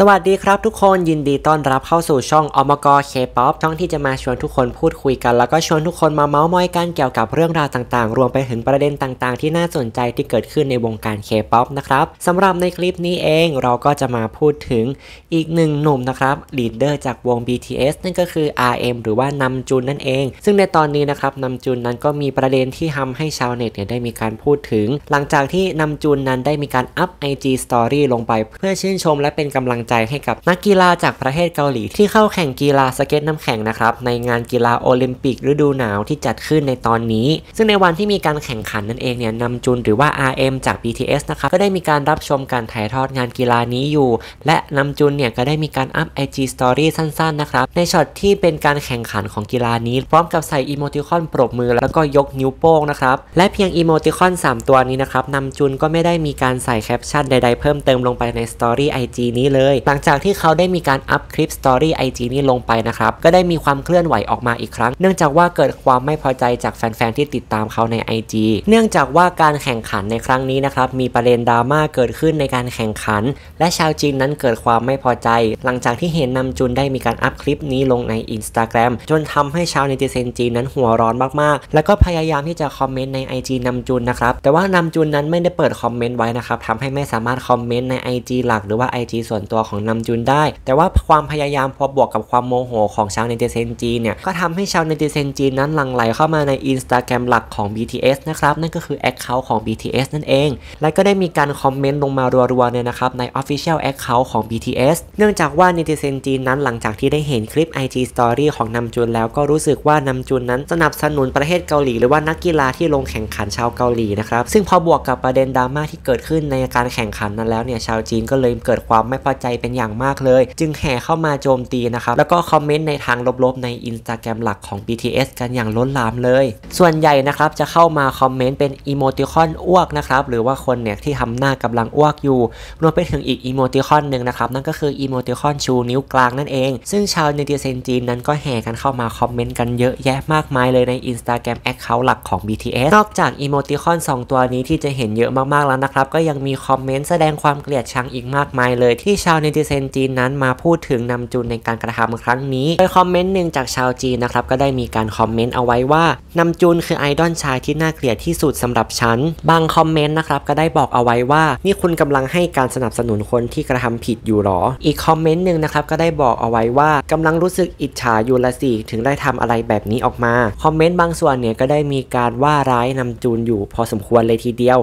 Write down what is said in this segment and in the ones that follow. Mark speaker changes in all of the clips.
Speaker 1: สวัสดีครับทุกคนยินดีต้อนรับเข้าสู่ช่อง OMK KPOP ช่องที่จะมาชวนทุกคนพูดคุยกัน แล้วก็ชวนทุกคนมาเมาส์มอยกันเกี่ยวกับเรื่องราวต่างๆ รวมไปถึงประเด็นต่างๆ ที่น่าสนใจที่เกิดขึ้นในวงการเคป๊อปนะครับสำหรับในคลิปนี้เองเราก็จะมาพูดถึงอีกหนึ่งหนุ่มนะครับ leader จากวง BTS นั่นก็คือ RM หรือว่านัมจุนนั่นเอง ซึ่งในตอนนี้นะครับนัมจุนนั้นก็มีประเด็นที่ทำให้ชาวเน็ตเนี่ยได้มีการพูดถึง หลังจากที่นัมจุนนั้นได้มีการอัพ IG Story ลงไป เพื่อชื่นชมและเป็นกำลังใจให้กับนักกีฬาจากประเทศเกาหลี ที่เข้าแข่งกีฬาสเก็ตน้ำแข็งนะครับในงานกีฬาโอลิมปิกฤดูหนาวที่จัดขึ้นในตอนนี้ ซึ่งในวันที่มีการแข่งขันนั่นเองเนี่ยนัมจุนหรือว่า RM จาก BTS นะครับก็ได้มีการรับชมการถ่ายทอดงานกีฬานี้อยู่ และนัมจุนเนี่ยก็ได้มีการอัพ IG Story สั้นๆนะครับในช็อตที่เป็นการแข่งขันของกีฬานี้ พร้อมกับใส่อีโมติคอนปรบมือแล้วก็ยกนิ้วโป้งนะครับและเพียงอีโมติคอน 3 ตัวนี้นะครับนัมจุนก็ไม่ได้มีการใส่แคปชั่นใดๆเพิ่มเติมลงไปใน Story IG นี้เลยหลังจากที่เขาได้มีการอัพคลิป Story IG นี้ลงไปนะครับ ก็ได้มีความเคลื่อนไหวออกมาอีกครั้ง เนื่องจากว่าเกิดความไม่พอใจจากแฟนๆที่ติดตามเขาใน IG เนื่องจากว่าการแข่งขันในครั้งนี้นะครับ มีประเด็นดราม่าเกิดขึ้นในการแข่งขัน และชาวจีนนั้นเกิดความไม่พอใจ หลังจากที่เห็นนำจุนได้มีการอัพคลิปนี้ลงใน Instagram จนทำให้ชาวเนติเซนจีนนั้นหัวร้อนมากๆ แล้วก็พยายามที่จะคอมเมนต์ใน IG นำจุนนะครับ แต่ว่านำจุนนั้นไม่ได้เปิดคอมเมนต์ไว้นะครับทำให้ไม่สามารถคอมเมนต์ใน IG หลักหรือว่า IG ส่วนตัวของนำจุนได้ แต่ว่าความพยายามพอบวกกับความโมโหของชาวเนติเซนจีนเนี่ยก็ทำให้ชาวเนติเซนจีนนั้นหลั่งไหลเข้ามาใน Instagram หลักของ BTS นะครับนั่นก็คือ Account ของ BTS นั่นเอง และก็ได้มีการคอมเมนต์ลงมารัวๆเนี่ยนะครับใน Official Account ของ BTS เนื่องจากว่าเนติเซนจีนนั้นหลังจากที่ได้เห็นคลิป IG Story ของนำจุนแล้วก็รู้สึกว่านำจุนนั้นสนับสนุนประเทศเกาหลีหรือว่านักกีฬาที่ลงแข่งขันชาวเกาหลีนะครับซึ่งพอบวกกับประเด็นดราม่าที่เกิดขึ้นในการแข่งขันนั้นแล้วเนี่ยชาวจีนก็เลยเกิดความไม่พอใจเป็นอย่างมากเลย จึงแห่เข้ามาโจมตีนะครับ แล้วก็คอมเมนต์ในทางลบๆ ใน Instagram หลักของ BTS กันอย่างล้นหลามเลย ส่วนใหญ่นะครับจะเข้ามาคอมเมนต์เป็นอีโมติคอนอ้วกนะครับหรือว่าคนเนี่ยที่ทำหน้ากำลังอ้วกอยู่รวมไปถึงอีกอีโมติคอนหนึ่งนะครับนั่นก็คืออีโมติคอนชูนิ้วกลางนั่นเอง ซึ่งชาว netizen จีนนั้นก็แห่กันเข้ามาคอมเมนต์กันเยอะแยะมากมายเลยใน Instagram Account หลักของ BTS นอกจากอีโมติคอน 2 ตัวนี้ที่จะเห็นเยอะมากๆแล้วนะครับก็ยังมีคอมเมนต์แสดงความเกลียดชังอีกมากมายเลยที่ชาว netizen จีนนั้นมาพูดถึงนัมจุนในการกระทำครั้งนี้โดยคอมเมนต์หนึ่งจากชาวจีนนะครับก็ได้มีการคอมเมนต์เอาไว้ว่านัมจุนคือไอดอลชายที่น่าเกลียดที่สุดสำหรับฉัน บางคอมเมนต์นะครับก็ได้บอกเอาไว้ว่า นี่คุณกำลังให้การสนับสนุนคนที่กระทำผิดอยู่หรอ อีกคอมเมนต์หนึ่งนะครับก็ได้บอกเอาไว้ว่ากำลังรู้สึกอิจฉาอยู่ละสิถึงได้ทำอะไรแบบนี้ออกมา คอมเมนต์บางส่วนเนี่ยก็ได้มีการว่าร้ายนัมจุนอยู่พอสมควรเลยทีเดียว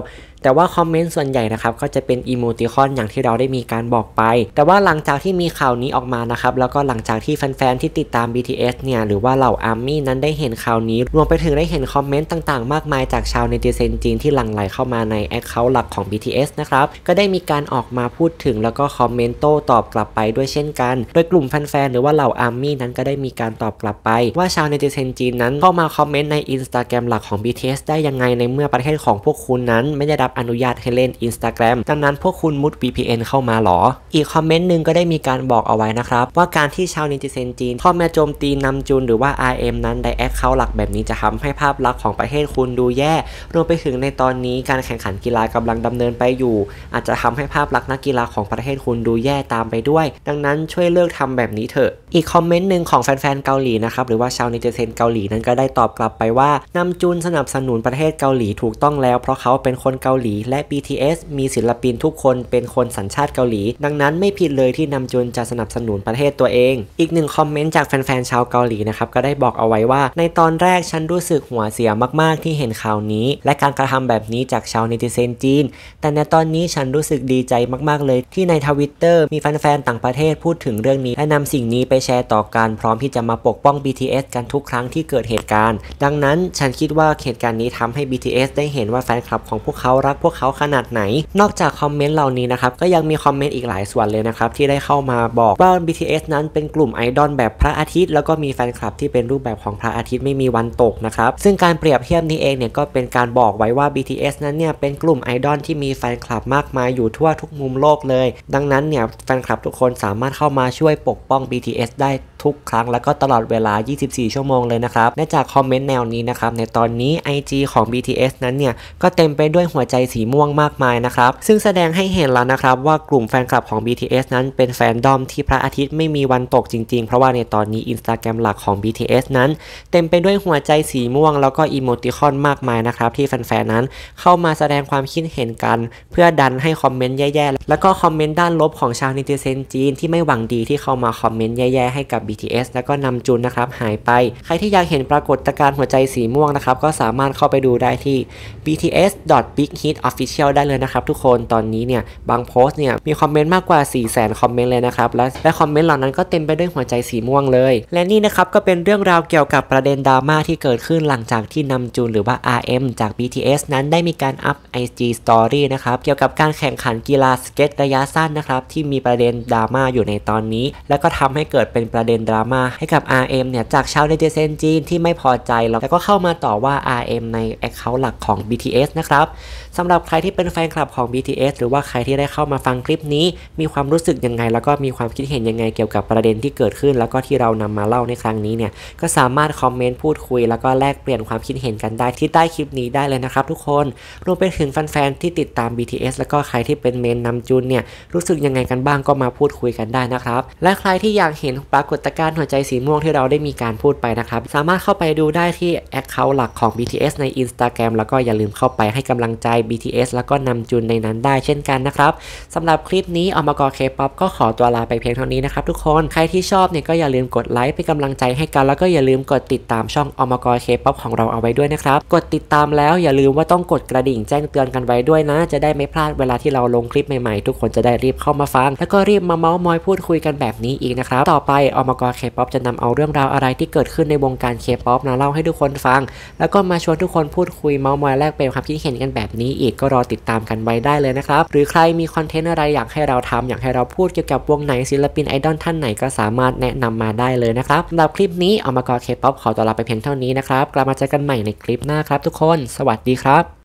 Speaker 1: แต่ว่าคอมเมนต์ส่วนใหญ่นะครับก็จะเป็นอีโมติคอนอย่างที่เราได้มีการบอกไป แต่ว่าหลังจากที่มีข่าวนี้ออกมานะครับแล้วก็หลังจากที่แฟนๆที่ติดตาม BTS เนี่ยหรือว่าเหล่าอาร์มี่นั้นได้เห็นข่าวนี้ รวมไปถึงได้เห็นคอมเมนต์ต่างๆ มากมายจากชาว netizen จีนที่หลั่งไหลเข้ามาใน account หลักของ BTS นะครับก็ได้มีการออกมาพูดถึงแล้วก็คอมเมนต์โต้ตอบกลับไปด้วยเช่นกัน โดยกลุ่มแฟนๆหรือว่าเหล่าอาร์มี่นั้นก็ได้มีการตอบกลับไป ว่าชาว netizen จีนนั้นเข้ามาคอมเมนต์ใน Instagram หลักของ BTS ได้ยังไงในเมื่อประเทศของพวกคุณนั้นไม่ได้รับอนุญาตให้เล่น Instagram ดังนั้นพวกคุณมุด VPN เข้ามาหรอ อีกคอมเมนต์หนึ่งก็ได้มีการบอกเอาไว้นะครับ ว่าการที่ชาว netizen จีนเข้ามาโจมตีนัมจุนหรือว่า RM นั้นใน account หลักแบบนี้จะทำให้ภาพลักษณ์ของประเทศคุณดูแย่ รวมไปถึงในตอนนี้การแข่งขันกีฬากำลังดำเนินไปอยู่ อาจจะทำให้ภาพลักษณ์นักกีฬาของประเทศคุณดูแย่ตามไปด้วย ดังนั้นช่วยเลิกทำแบบนี้เถอะ อีกคอมเมนต์หนึ่งของแฟนๆเกาหลีนะครับหรือว่าชาวนิติเซนเกาหลีนั้นก็ได้ตอบกลับไปว่านำจูนสนับสนุนประเทศเกาหลีถูกต้องแล้วเพราะเขาเป็นคนเกาหลีและ BTS มีศิลปินทุกคนเป็นคนสัญชาติเกาหลี ดังนั้นไม่ผิดเลยที่นำจุนจะสนับสนุนประเทศตัวเอง อีกหนึ่งคอมเมนต์จากแฟนๆชาวเกาหลีนะครับก็ได้บอกเอาไว้ว่า ในตอนแรกฉันรู้สึกหัวเสียมากๆที่เห็นข่าวนี้ และการกระทำแบบนี้จากชาว netizen จีน แต่ในตอนนี้ฉันรู้สึกดีใจมากๆเลย ที่ในทวิตเตอร์มีแฟนๆต่างประเทศพูดถึงเรื่องนี้ และนำสิ่งนี้ไปแชร์ต่อกันพร้อมที่จะมาปกป้อง BTS กันทุกครั้งที่เกิดเหตุการณ์ ดังนั้นฉันคิดว่าเหตุการณ์นี้ทำให้ BTS ได้เห็นว่าแฟนคลับของพวกเขารักพวกเขาขนาดไหน นอกจากคอมเมนต์เหล่านี้นะครับ ก็ยังมีคอมเมนต์อีกหลายส่วนเลยนะครับ ที่ได้เข้ามาบอกว่า BTS นั้นเป็นกลุ่มไอดอลแบบพระอาทิตย์ แล้วก็มีแฟนคลับที่เป็นรูปแบบของพระอาทิตย์ไม่มีวันตกนะครับ ซึ่งการเปรียบเทียบนี้เองเนี่ยก็เป็นการบอกไว้ว่า BTS นั้นเนี่ยเป็นกลุ่มไอดอลที่มีแฟนคลับมากมายอยู่ทั่วทุกมุมโลกเลย ดังนั้นเนี่ยแฟนคลับทุกคนสามารถเข้ามาช่วยปกป้อง BTS ได้ทุกครั้งแล้วก็ตลอดเวลา 24 ชั่วโมงเลยนะครับและจากคอมเมนต์แนวนี้นะครับในตอนนี้ IG ของ BTS นั้นเนี่ยก็เต็มไปด้วยหัวใจใจสีม่วงมากมายนะครับ ซึ่งแสดงให้เห็นแล้วนะครับว่ากลุ่มแฟนคลับของ BTS นั้นเป็นแฟนดอมที่พระอาทิตย์ไม่มีวันตกจริงๆ เพราะว่าในตอนนี้ Instagram หลักของ BTS นั้น เต็มไปด้วยหัวใจสีม่วงแล้วก็อีโมติคอนมากมายนะครับที่แฟนๆนั้นเข้ามาแสดงความคิดเห็นกัน เพื่อดันให้คอมเมนต์แย่ๆ แล้วก็คอมเมนต์ด้านลบของชาว netizen จีนที่ไม่หวังดีที่เข้ามาคอมเมนต์แย่ๆให้กับ BTS แล้วก็นัมจุนนะครับหายไป ใครที่อยากเห็นปรากฏการณ์หัวใจสีม่วงนะครับก็สามารถเข้าไปดูได้ที่ bts.bighitofficial ได้เลยนะครับทุกคนตอนนี้เนี่ยบางโพสต์เนี่ยมีคอมเมนต์มากกว่า 4 0 0 0 0 0คอมเมนต์เลยนะครับและและคอมเมนต์เหล่านั้นก็เต็มไปด้วยหัวใจสีม่วงเลย และนี่นะครับก็เป็นเรื่องราวเกี่ยวกับประเด็นดราม่าที่เกิดขึ้นหลังจากที่นัมจุนหรือว่า RM จาก BTS นั้นได้มีการอัพ IG Story นะครับเกี่ยวกับการแข่งขันกีฬาสเก็ตระยะสั้นนะครับที่มีประเด็นดราม่าอยู่ในตอนนี้ แล้วก็ทำให้เกิดเป็นประเด็นดราม่าให้กับ RM เนี่ยจากชาว netizen จีนที่ไม่พอใจแล้วก็เข้ามาต่อว่า RM ใน Account หลักของ BTS นะครับสำหรับใครที่เป็นแฟนคลับของ BTS หรือว่าใครที่ได้เข้ามาฟังคลิปนี้ มีความรู้สึกยังไง แล้วก็มีความคิดเห็นยังไงเกี่ยวกับประเด็นที่เกิดขึ้น แล้วก็ที่เรานำมาเล่าในครั้งนี้เนี่ยก็สามารถคอมเมนต์พูดคุย แล้วก็แลกเปลี่ยนความคิดเห็นกันได้ที่ใต้คลิปนี้ได้เลยนะครับทุกคนรวมไปถึงแฟนๆที่ติดตาม BTS แล้วก็ใครที่เป็นเมนนัมจุนเนี่ยรู้สึกยังไงกันบ้างก็มาพูดคุยกันได้นะครับและใครที่อยากเห็นปรากฏการณ์หัวใจสีม่วงที่เราได้มีการพูดไปนะครับสามารถเข้าไปดูได้ที่ Account หลักของ BTS ใน Instagram แล้วก็อย่าลืมเข้าไปให้กำลังใจ BTS แล้วก็นัมจุนในนั้นได้เช่นกันนะครับสำหรับคลิปนี้ OMK KPOP ก็ขอตัวลาไปเพียงเท่านี้นะครับทุกคนใครที่ชอบเนี่ยก็อย่าลืมกดไลค์เป็นกำลังใจให้กัน แล้วก็อย่าลืมกดติดตามช่อง OMK KPOP ของเราเอาไว้ด้วยนะครับกดติดตามแล้วอย่าลืมว่าต้องกดกระดิ่งแจ้งเตือนกันไว้ด้วยนะ จะได้ไม่พลาดเวลาที่เราลงคลิปใหม่ๆ ทุกคนจะได้รีบเข้ามาฟัง แล้วก็รีบมาเมาส์มอยพูดคุยกันแบบนี้อีกนะครับต่อไป OMK KPOP จะนำเอาเรื่องราวอะไรที่เกิดขึ้นในวงการเคป๊อปมาเล่าให้ทุกคนฟัง แล้วก็มาชวนทุกคนพูดคุยเมาส์มอยแลกเปลี่ยนความคิดเห็นกันแบบนี้อีกก็รอติดตามกันไว้ได้เลยนะครับ หรือใครมีคอนเทนต์อะไรอยากให้เราทำอยากให้เราพูดเกี่ยวกับวงไหนศิลปินไอดอลท่านไหนก็สามารถแนะนำมาได้เลยนะครับสำหรับคลิปนี้ OMK KPOP ขอตัวลาไปเพียงเท่านี้นะครับกลับมาเจอกันใหม่ในคลิปหน้าครับทุกคน สวัสดีครับ